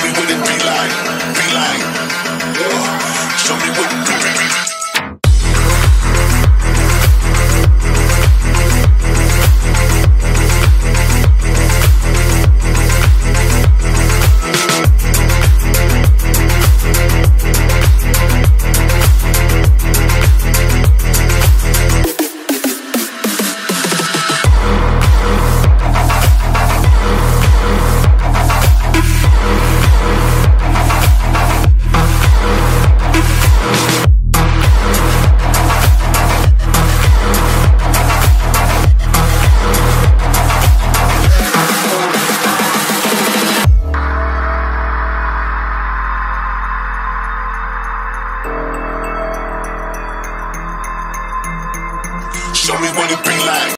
me what it be like. Be like. show me what it be like.